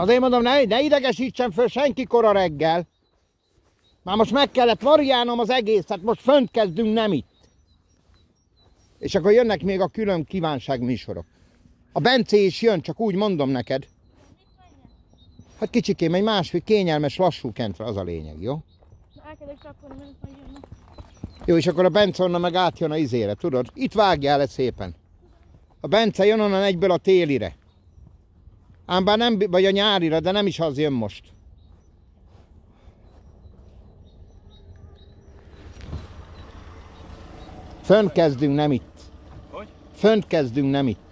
Azért mondom, ne, ne idegesítsen föl senki kora reggel. Már most meg kellett variálnom az egészet, most fönt kezdünk, nem itt. És akkor jönnek még a külön kívánság műsorok. A Bence is jön, csak úgy mondom neked. Hát kicsikém, egy másfél kényelmes, lassú kentre az a lényeg, jó? Elkezdek. Jó, és akkor a Bence onnan meg átjön a izére, tudod? Itt vágjál le szépen. A Bence jön onnan egyből a télire. Ám bár nem, vagy a nyárira, de nem is az jön most. Fönt kezdünk, nem itt. Hogy? Fönt kezdünk, nem itt.